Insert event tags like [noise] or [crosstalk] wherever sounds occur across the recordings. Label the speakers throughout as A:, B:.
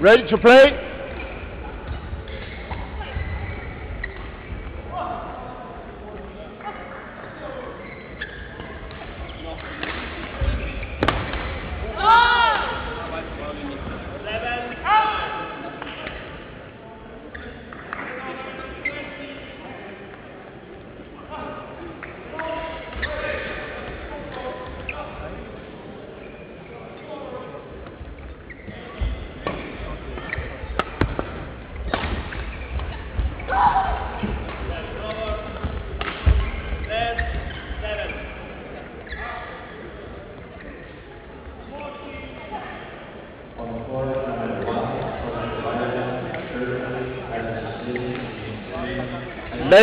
A: Ready to play?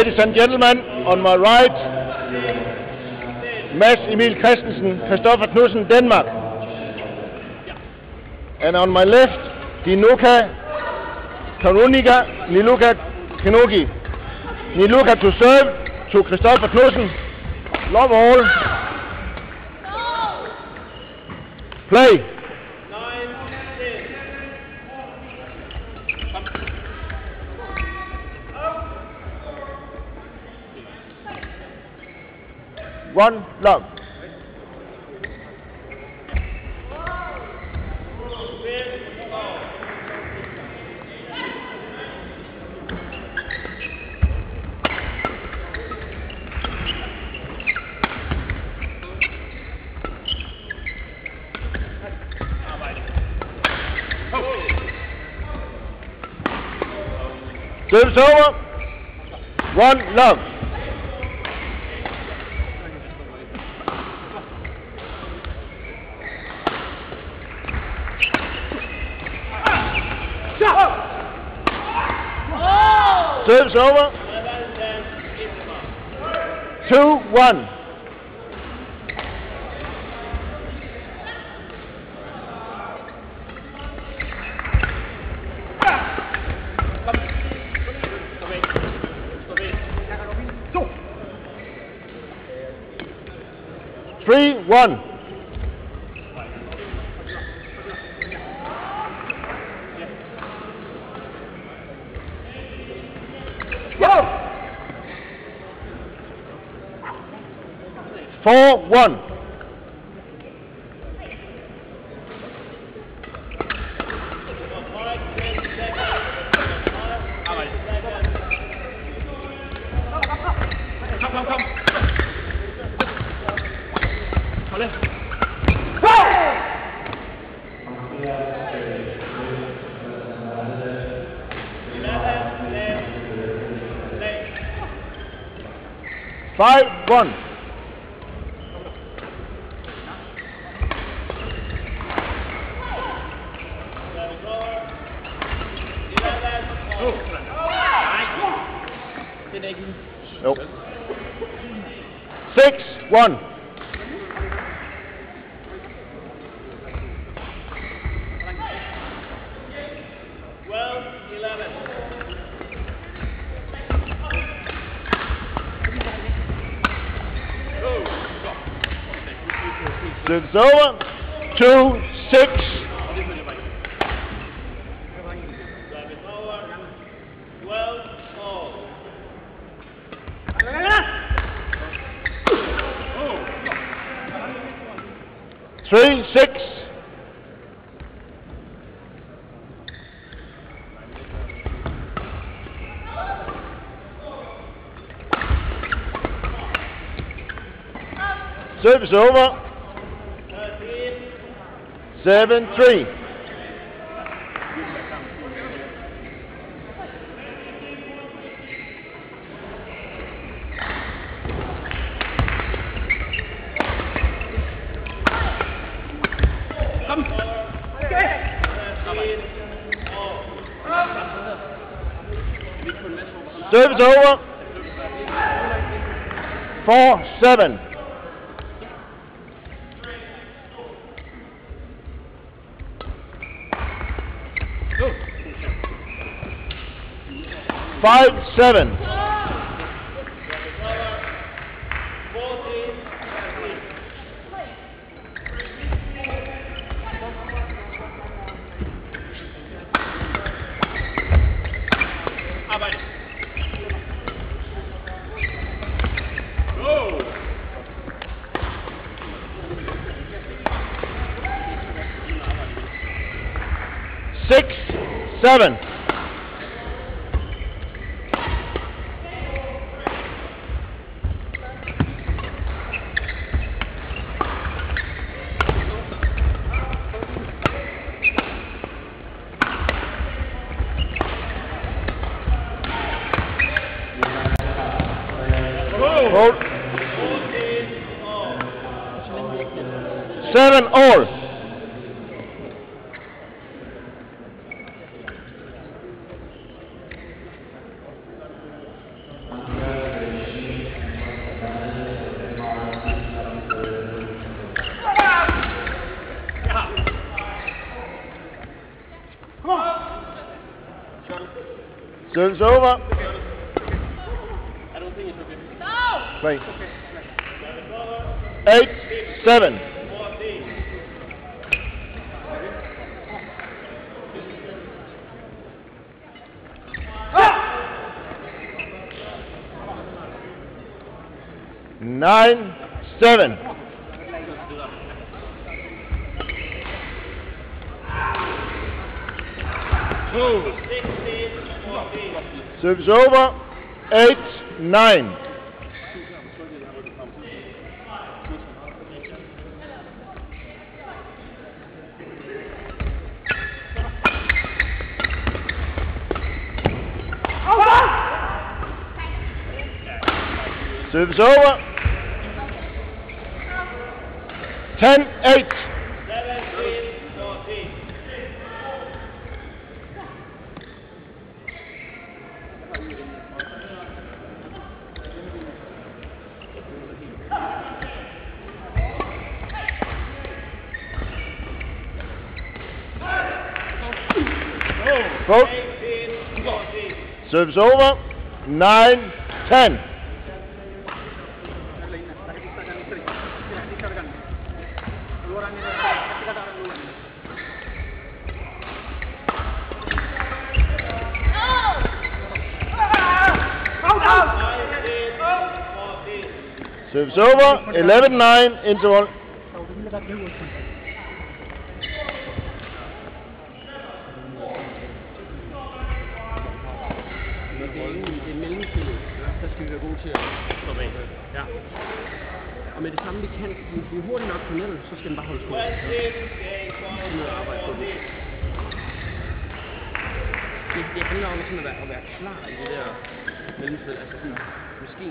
A: Ladies and gentlemen, on my right, Mads Emil Christensen, Christoffer Knudsen, Denmark. And on my left, Dinuka Karuniga Niluka Kinogi. Niluka to serve to Christoffer Knudsen. Love all. Play. One love. Serves over. One love. Service over. Two one. Three one. One. Two six. Three six. Service over. Seven three. Service over. Four seven. Five seven. Six seven. Seven all. Seven. Two. Service over. Eight, nine. Service over. Service over. 9 10. Service over. 11 9. Interval.
B: Til at stoppe af. Ja. Og med det samme vi kan, hvis vi er hurtigt nok på nettet, så skal den bare holde skole. Ned og arbejde på det. Det, det handler om sådan at være, at være klar i det der mellemspil, altså sådan måske.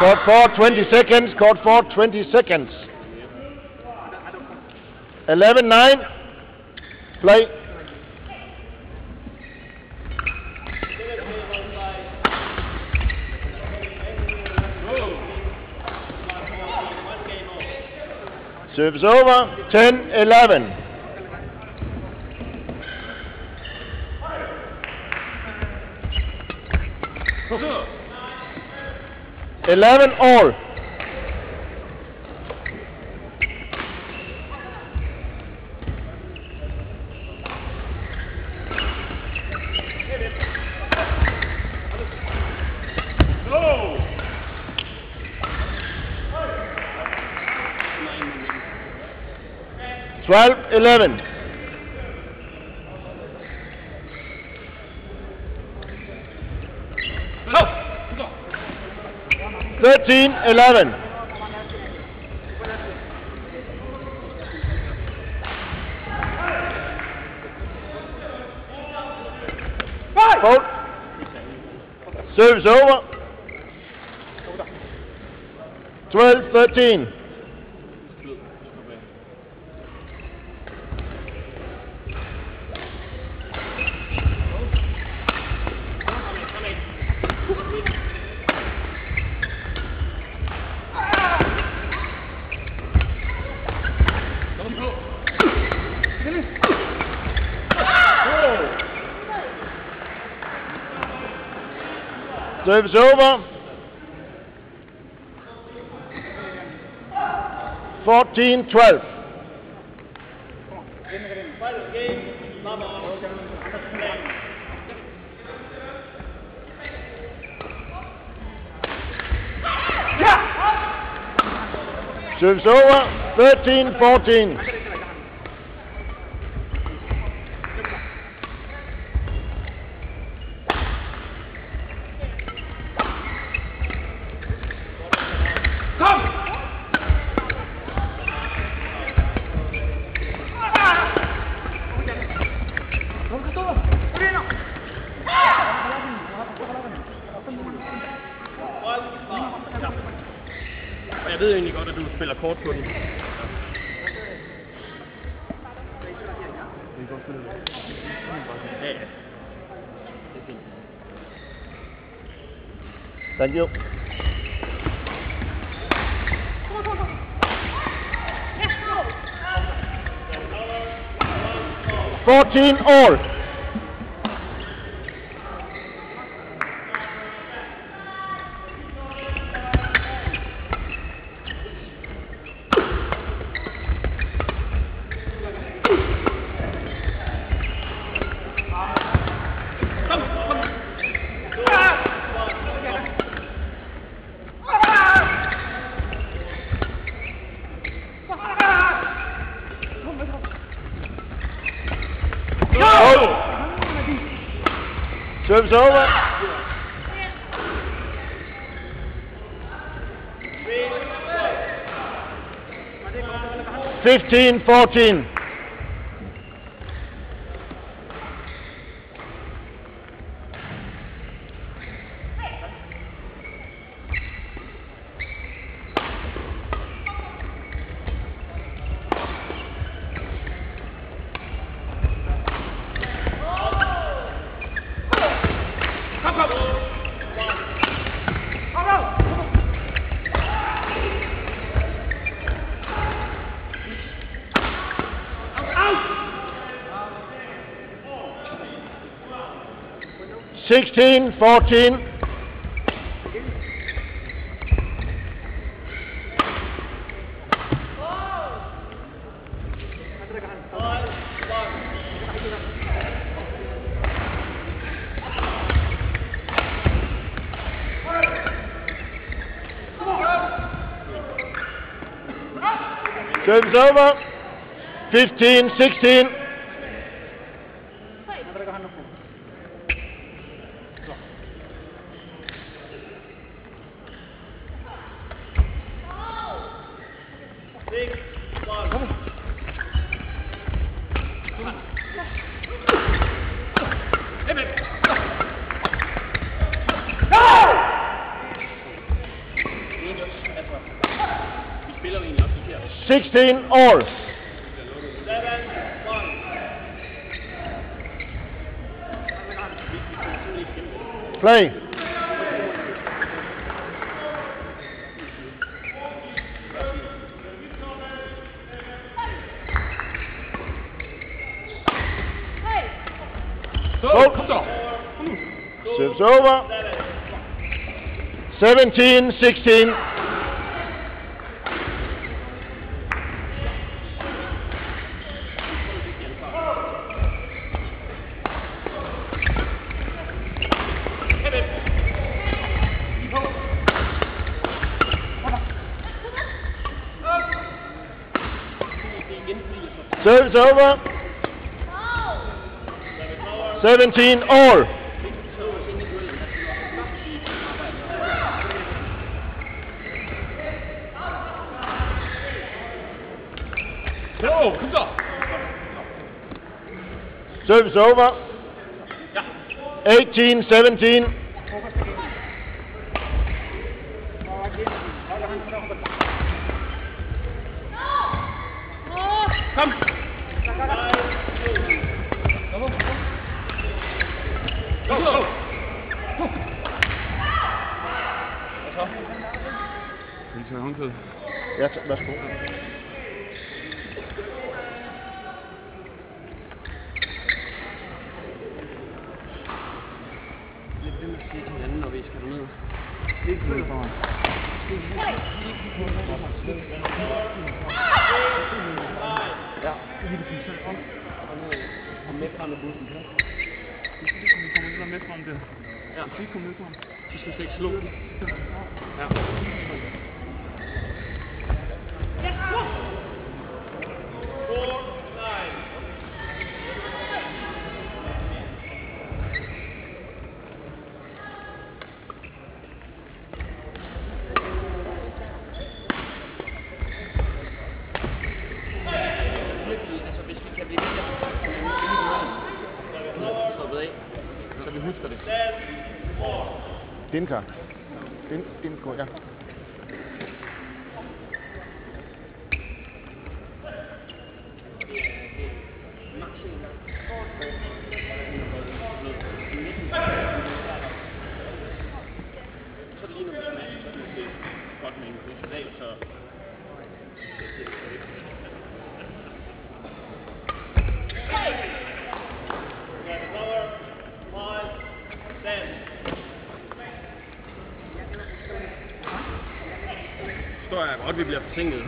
A: Caught for 20 seconds. caught for 20 seconds. 11 9. Play. Service over. 10 11. Eleven all. Twelve eleven. Thirteen eleven. Fault. Service over. 12 13. Service over. 14 12. Service over. 13 14. You. Fourteen all. 15, 14. 14. Service over. 15, 16. 16 all. Play.
B: Så,
A: Go.
B: kom så!
A: Serves over. 17, 16. Serves over. 17 all. Service over.
B: Ja.
A: 18, 17. Ja,
B: lige præcis. Og med fra bussen.
C: Vi skal lige komme lidt med fra der.
B: Ja,
C: vi skal komme med
B: fra Vi skal ikke slå den. Ja. Kok? Godt, vi bliver forsinket.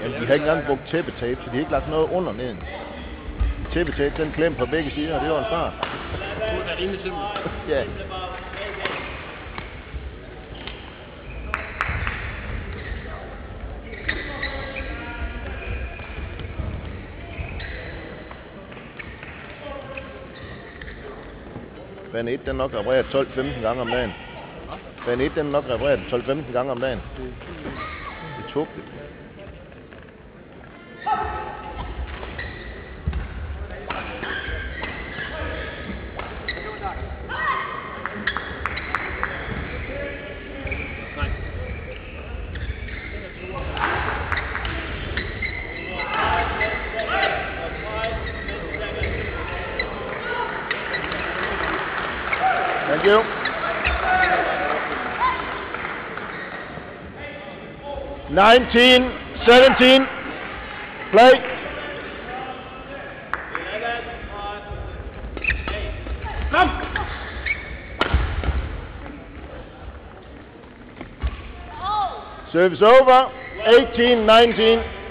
A: Ja, de har ikke engang brugt tæppetape, så de har ikke lagt noget under neden. Tæppetape, den klem på begge sider, det var en start.
B: Det burde være rimelig simpelt. [laughs]
A: Ja. Bane 1, den nok repareret 12-15 gange om dagen. Bane 1, den er nok repareret 12-15 gange om dagen. Det er tåbeligt. 19, 17, play.
B: Come.
A: Serves over, 18, 19.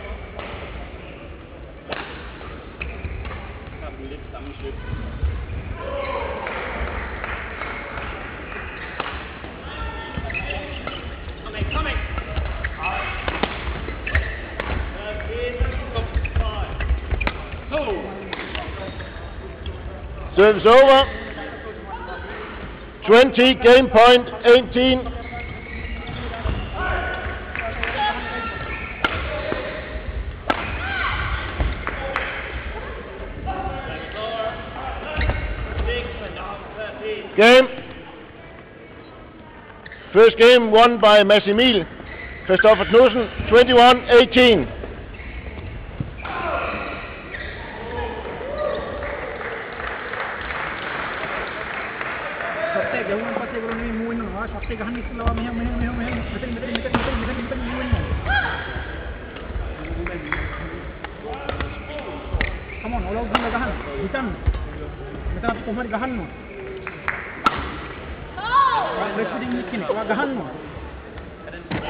A: Service over. 20, game point, 18. Game. First game won by Massimil Kristoffer Knudsen, 21-18.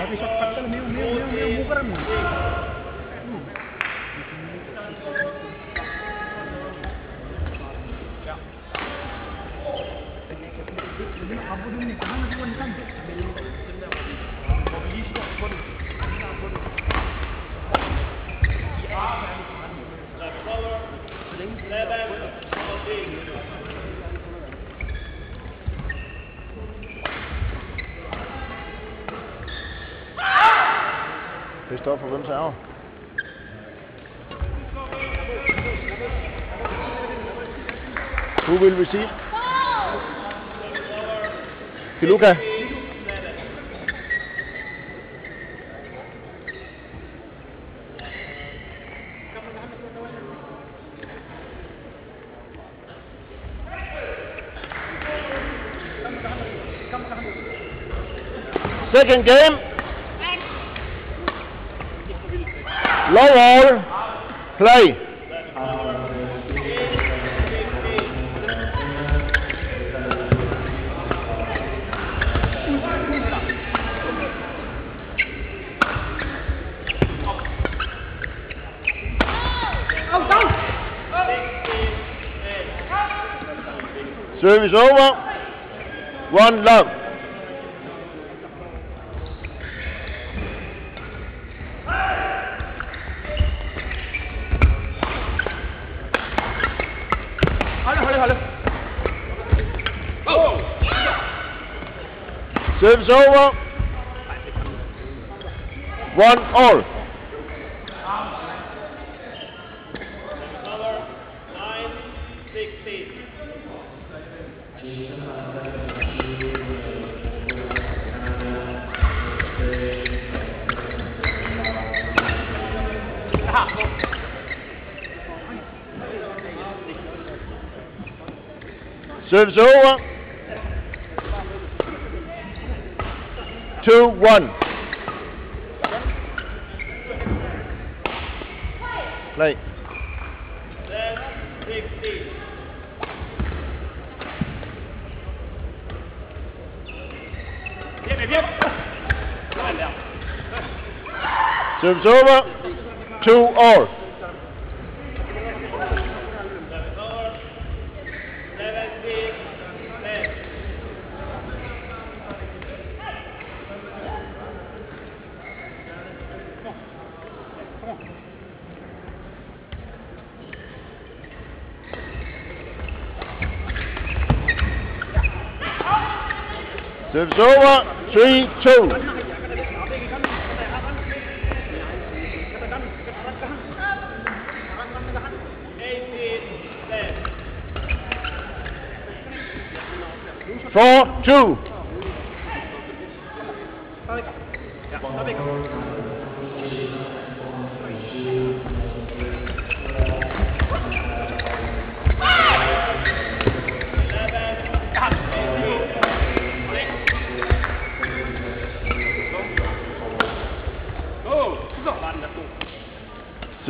C: Abisok meu, meu, meu, meu, meu para mim. अब तुम निकाल मत वो निकाल publish तो छोड़ ये आप
A: हैं hvem server? Who will receive? Niluka. Second game. Low all. Play. Service over. One love. Service over. One all. Service over. Two, one. Play. Service over. Two all. Service over. Three, two. Four, two.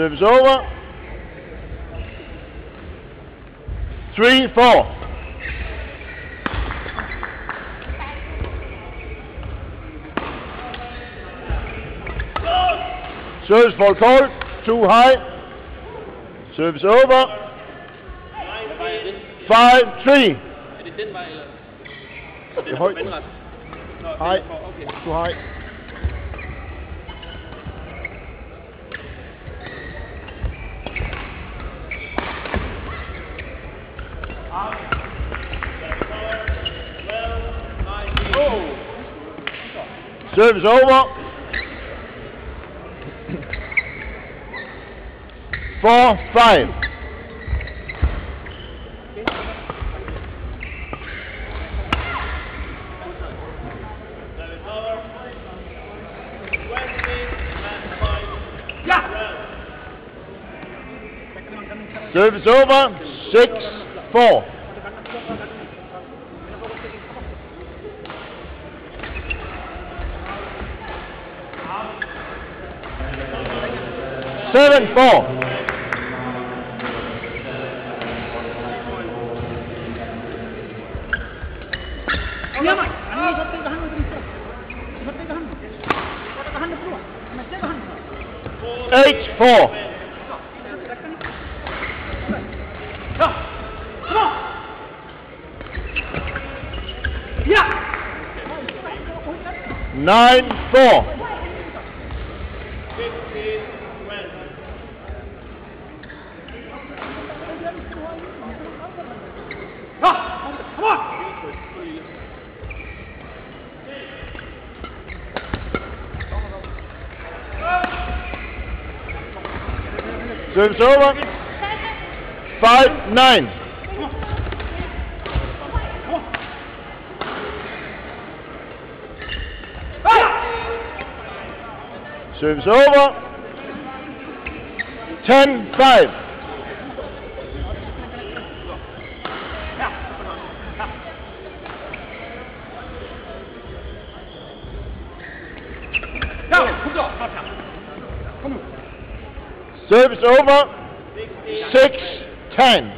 A: Service over. Three, four. Service ball called. Too high. Service over. Five three.
B: Er det den vej, eller?
A: Det er højt.
B: for, okay.
A: Too high. Service over. Four, five. Service over. Six, four.
C: Macam tahan.
A: Eight, four. Nine, four.
C: Come on.
A: Service over. Five, nine. Service over. Ten, five. Service over. Six, ten.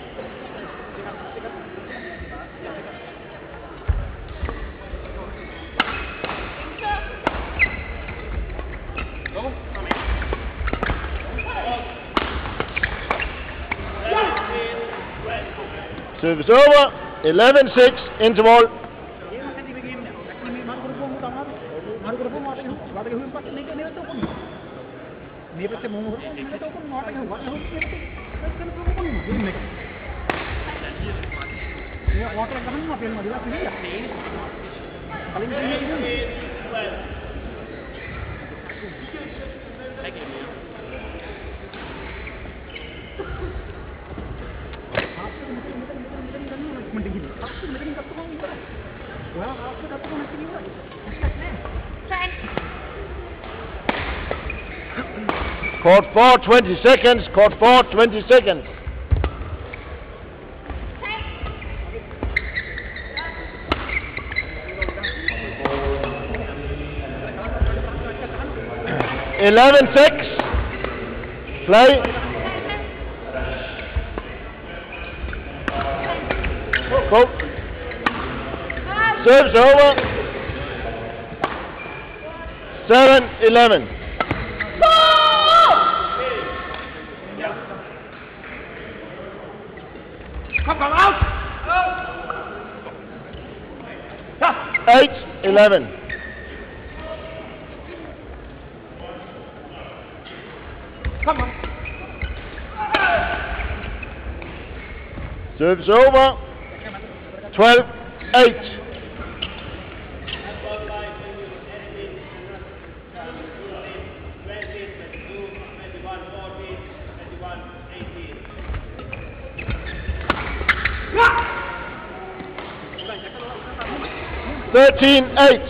A: Service over. Eleven, six. Interval. Court four, 20 seconds. Court four, 20 seconds. Eleven six. Play. Go. Serves over. Seven eleven.
C: Come on out!
A: Eight eleven.
C: Come on.
A: Service over. Twelve eight. Thirteen eight.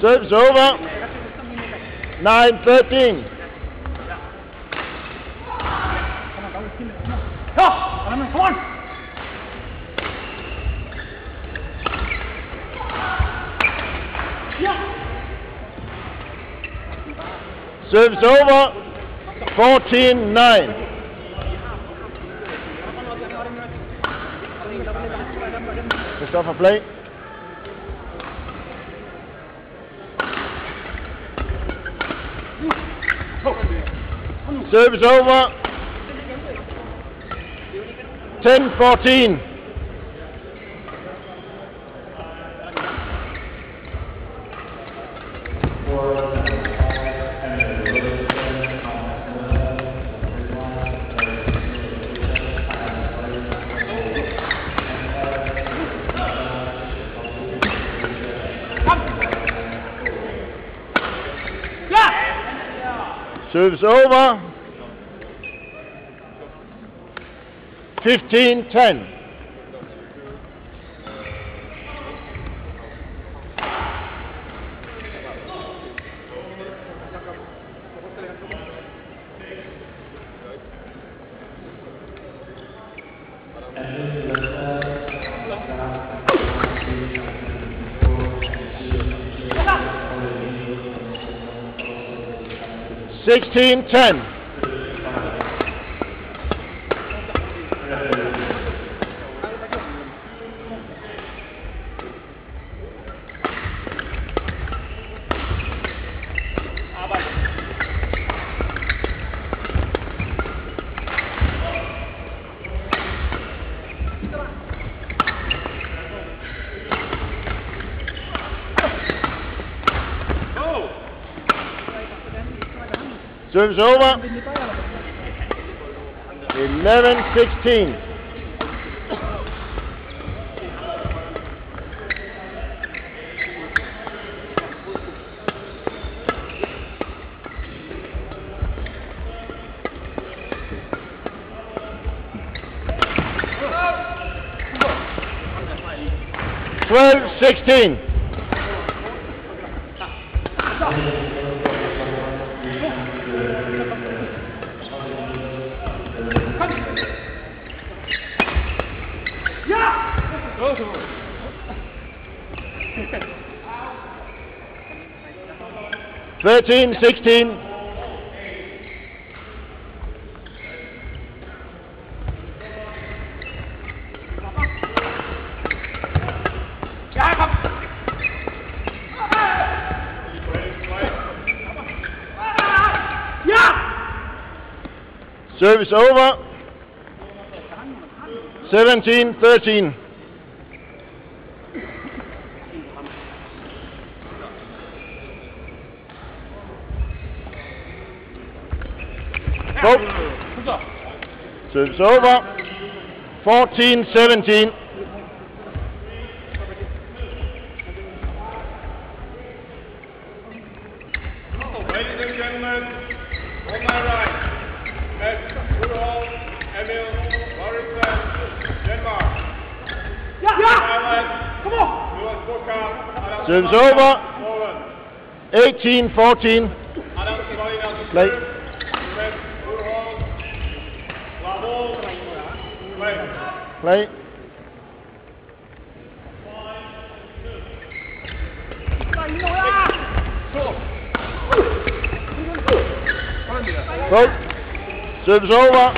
A: Service over. 9, 13.
C: Come on.
A: Serves over, 14-9. Christopher Blake. Service over. 10-14. Service over. 15-10. Sixteen ten. Service over. 11-16. Twelve sixteen. [laughs] Thirteen sixteen. Service over. 17 13. Vote. Service over. 14 17.
D: Ladies and gentlemen, on my right, Matt Rudolf Emil Lauritsen, Denmark. Thailand, Come on. Louis Burkhardt, Adam
A: Service
D: Svalina,
A: over.
D: Poland.
A: 18 14.
D: Adam Svalina,
A: Play.
D: Play.
A: Vote. Service over.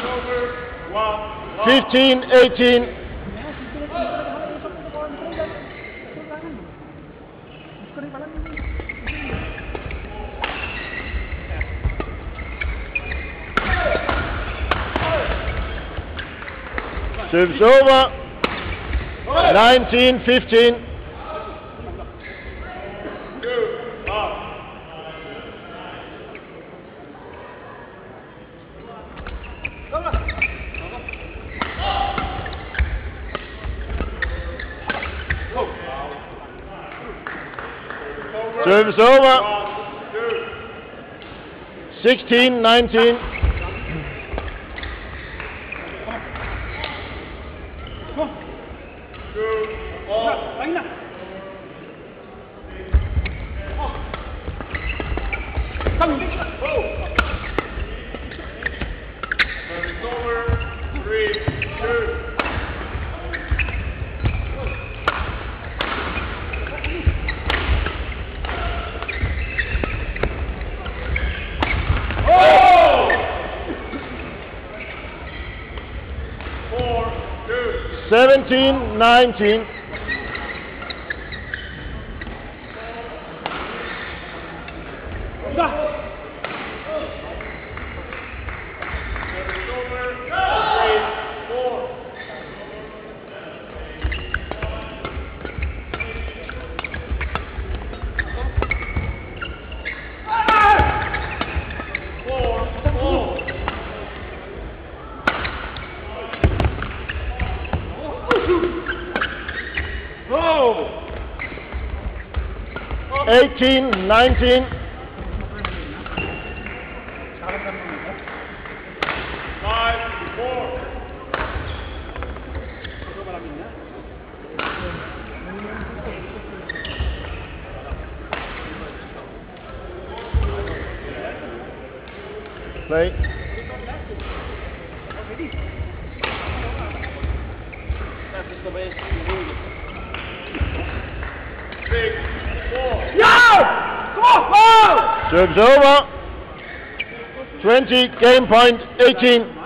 D: Over, one,
A: 15 18. Service over. 19 15.
D: two, up.
A: Service over.
D: One,
A: 16 19.
D: Two, all. Service over, three, two.
A: 17, 19. Eighteen, nineteen.
D: Five, four.
A: Play.
D: Six, four.
A: Serves over. 20, game point 18.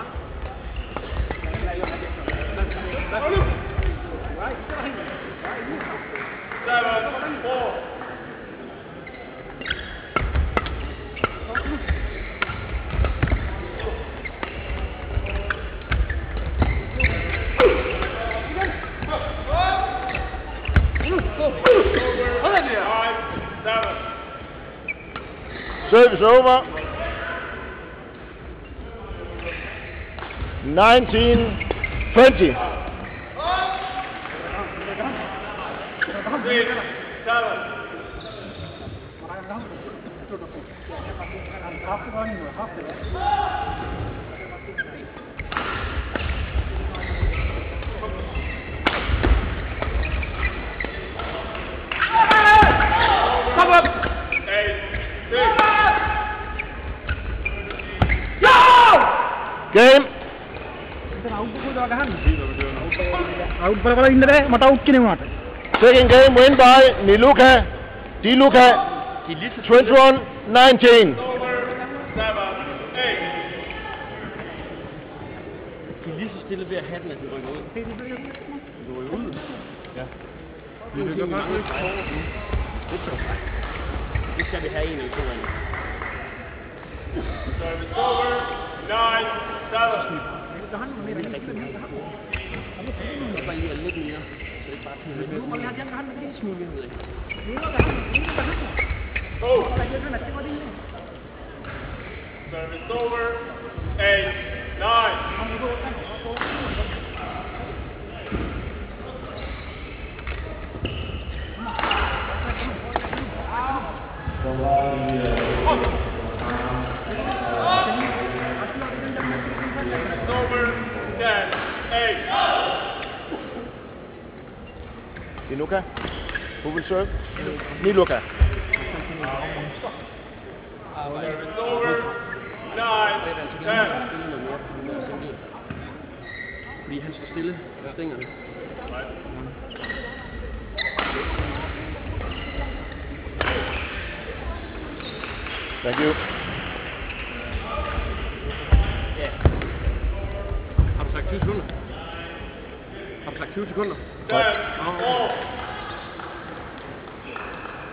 A: 19,
C: बड़ा इंदर है मटाउट के नहीं
A: Second game win by Niluka, Diluka, 21 19.
B: De er lige så stille ved at have den, at den rykker ud. Den rykker ud? Ja. Det rykker bare ud. Det tror jeg. Nu skal vi have en eller to gange.
D: Service over.
B: 9,
D: 7. Service over, eight, nine.
A: Diluka. Who will serve? Niluka.
D: Service over, nine, ten.
B: Fordi han skal stille stængerne.
A: Thank you.
B: Ja. Har du sagt 20 sekunder? Har du sagt 20 sekunder?
D: Ten, four.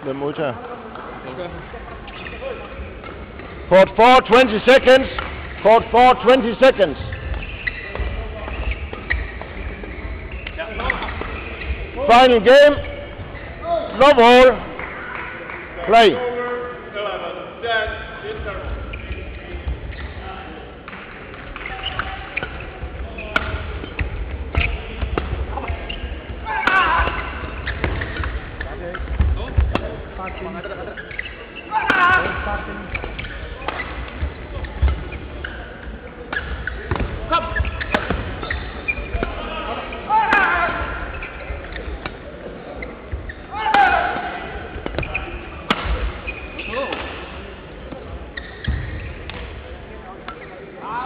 A: Hvem modtager?
B: Skal du gøre?
A: Court 4, 20 seconds. Court 4, 20 seconds. Final game. Love all. Play.
D: Ten, internal.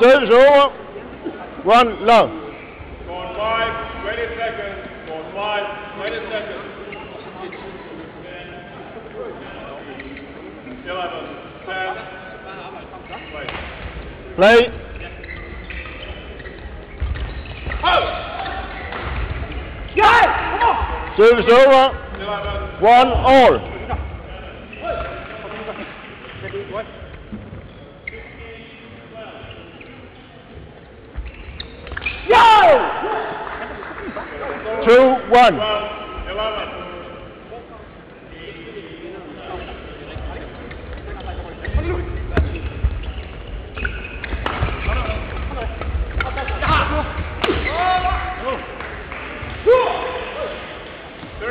A: Service over. One love.
D: Going five, twenty seconds. Going five, twenty seconds. Eleven, ten. Wait.
A: Play.
D: Oh!
A: Service over.
D: 11.
A: One all. Two one.
D: 12. 11.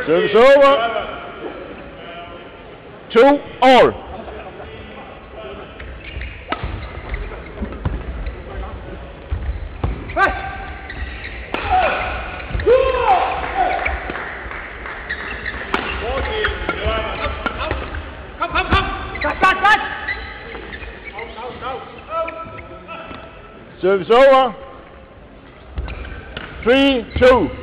A: Service
D: 13,
A: over.
D: 11.
A: Two all. Service over. Three two.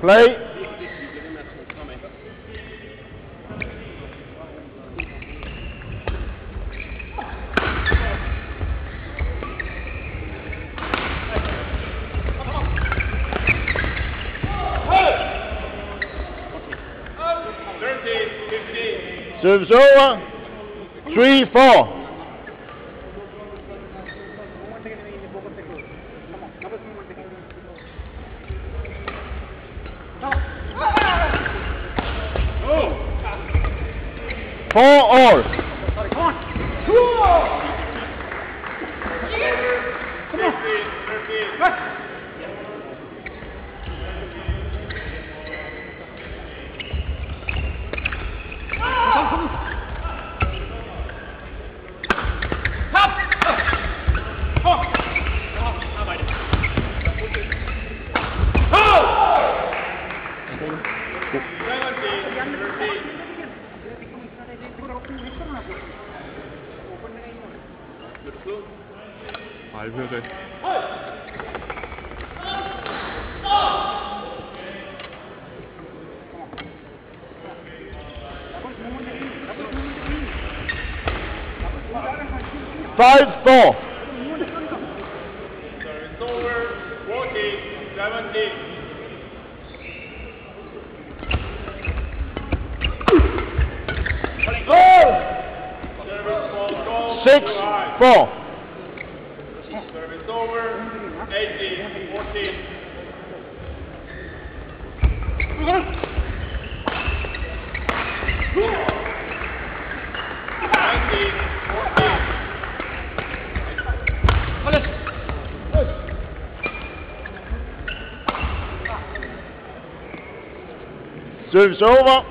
A: Play. Service over. Three four. Four all.
D: Fifteen, thirteen. Seventeen, thirteen.
A: Five four.
D: Service over. Fourteen, seventeen. Service ball goal.
A: Six
D: Five.
A: four.
D: Service over. Eighteen, fourteen. Nineteen, fourteen.
A: Service over.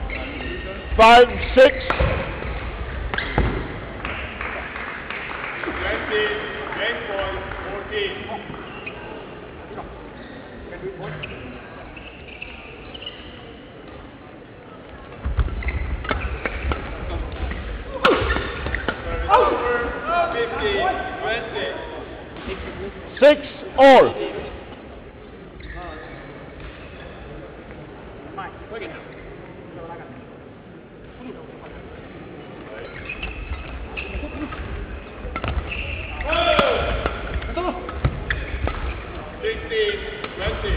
A: Five six.
D: Twenty, game point, fourteen. Service over. Fifteen, twenty.
A: Six all.
D: Sixteen, twenty.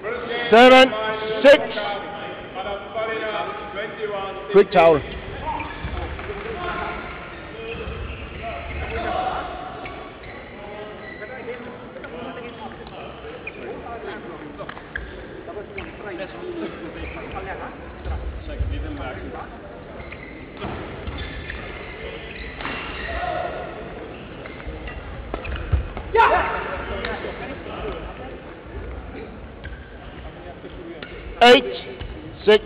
D: First game,
A: Seven,
D: minus
A: six.
D: Madam Farina, twenty-one.
A: Quick towel. Eight, six.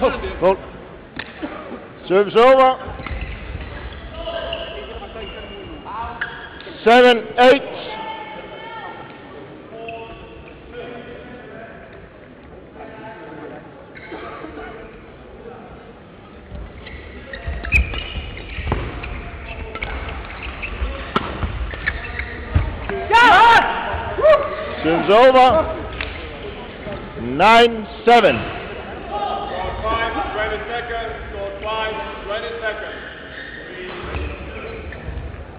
A: Oh, Hold. Service over. Seven, eight.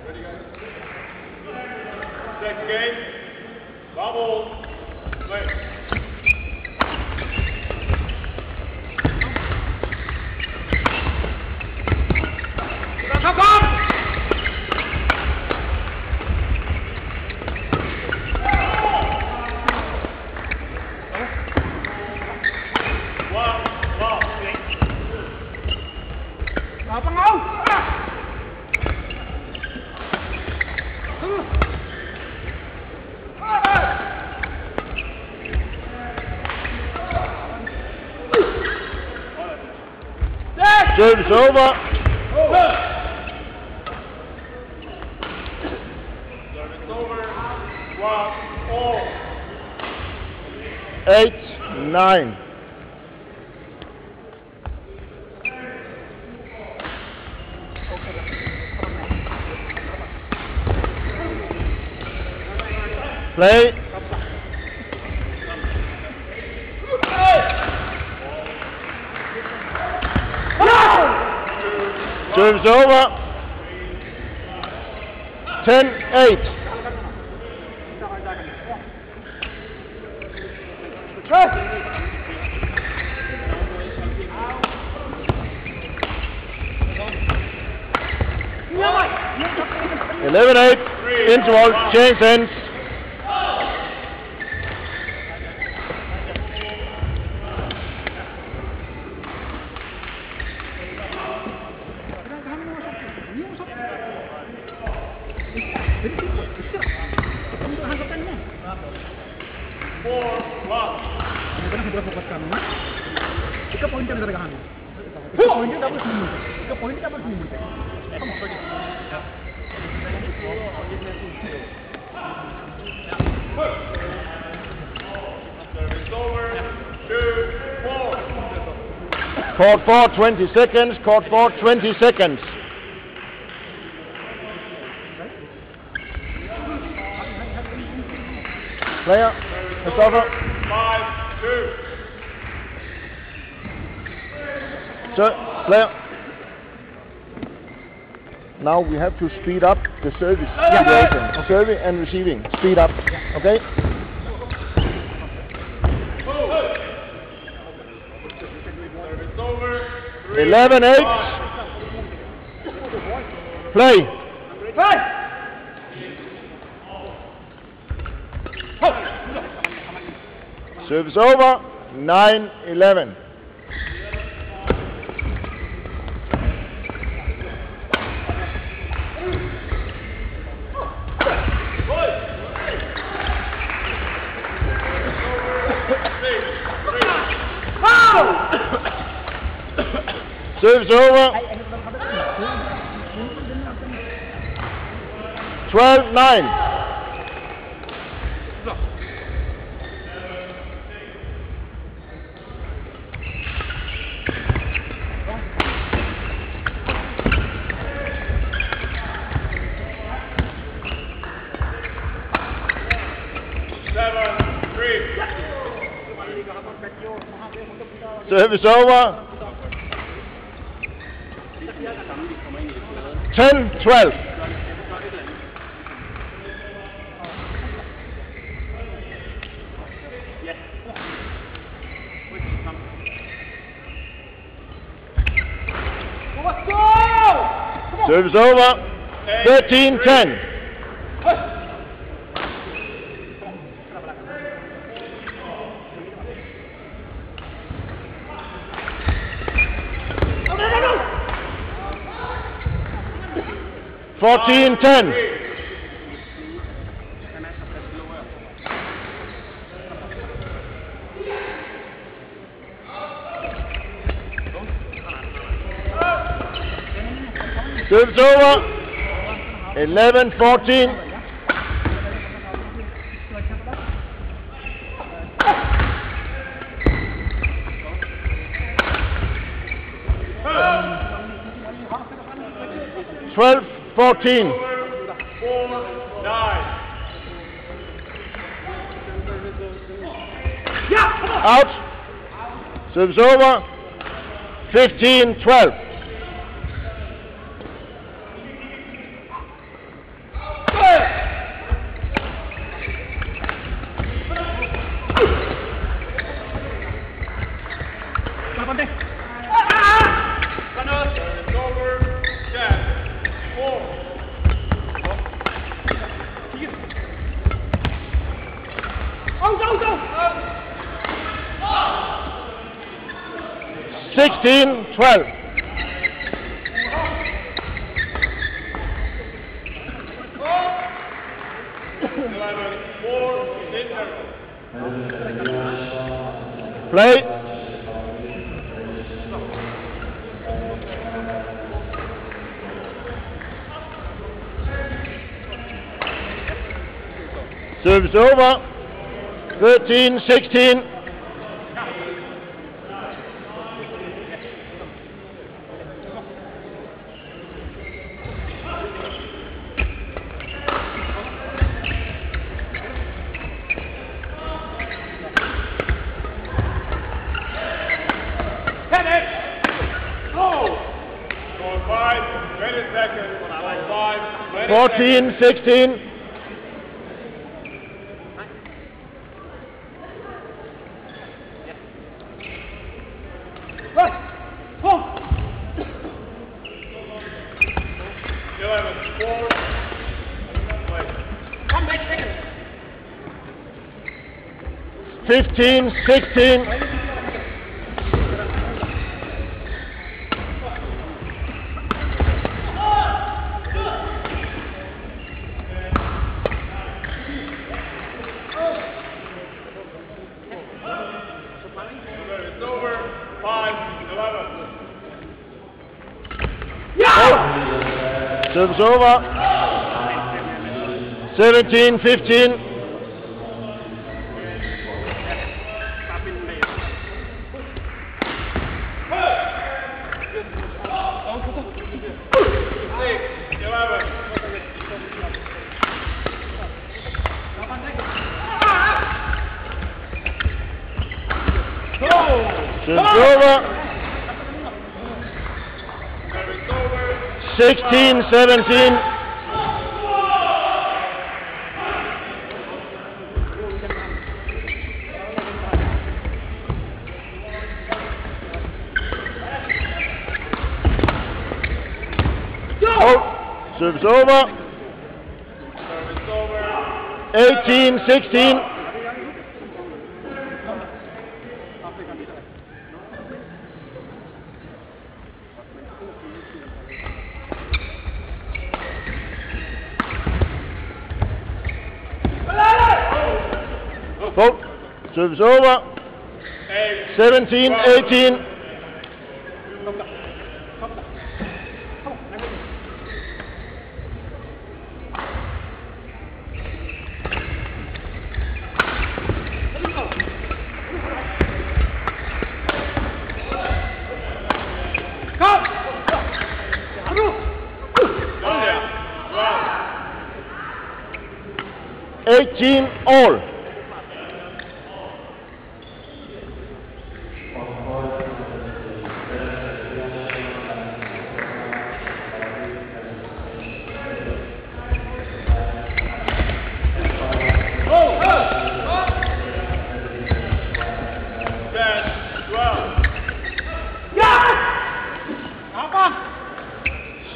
D: Ready, guys? Second game. Bubble. Play.
A: Service over.
D: Service over. One, all.
A: Eight, nine. Play. Service over. Ten, eight. Eleven, eight. Interval. Change ends. Court four, 20 seconds. Court four, 20 seconds. Player, Mustafa.
D: Five, two.
A: Sir, player. Now we have to speed up the service situation. Serving and receiving. Speed up. Okay?
D: Service over. Three,
A: 11 8.
D: five.
A: Play. Service over. 9 11. Service over. 12 9. Service over. 10, 12. Serves over. 13-10. 14 10. Serves over. 11
D: 14. 14.
A: Out. Serves over.
D: 15, 12. Interval.
A: Play. Serves over. 13 16. 15, 16.
D: Fifteen, sixteen.
A: Serves over. 17 15. 16 17. Out. Oh, Serves over. 18 16. Serves over.
D: Eight.
A: 17 18.
D: Nine. Twelve.
A: 18 all.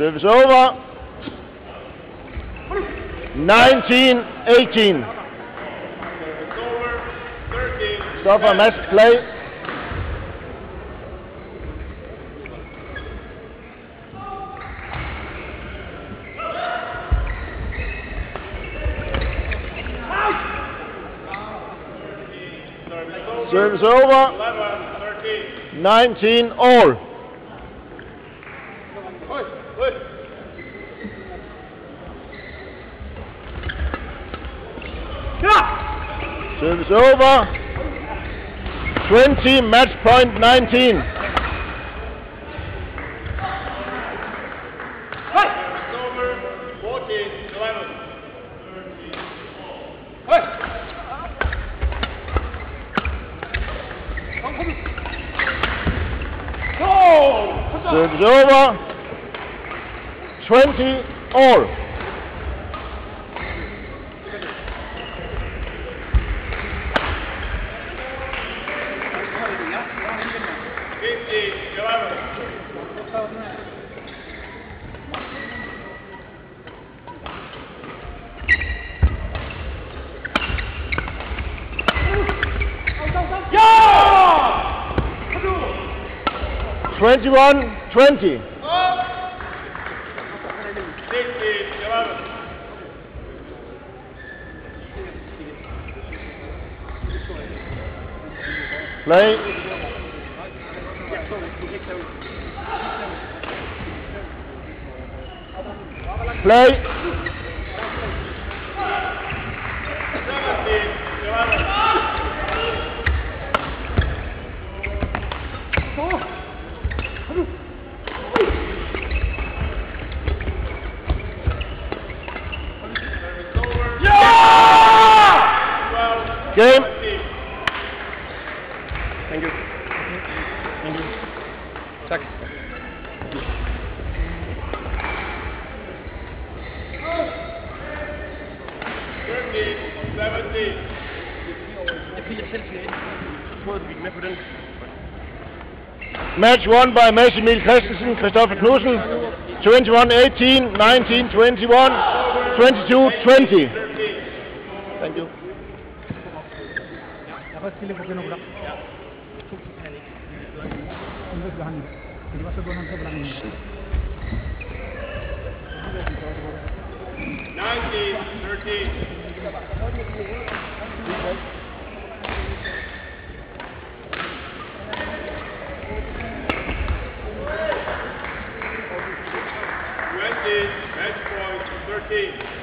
A: Service over. 19, 18.
D: Service over. 13.
A: Stop a match play.
D: Service over.
A: Service over.
D: 11. 13.
A: 19 all. Service over. 20, match point 19.
D: Service over. 14. 11.
A: Service over. 20 all. 21, 20.
D: Oh. 50,
A: Play. Play.
D: Oh.
A: Game. Thank you. Thank you. Tak.
D: Thirteen. Seventeen.
B: Det fordi, jeg selv siger ind. Så troede, du gik med på den.
A: Match won by Mads Emil Christensen, Kristoffer Knudsen. 21-18, 19-21, 22-20. sila ko
C: pinograph. Invest lang nila. Hindi ba sa doon ang sobrang nila?
D: 19, 13. point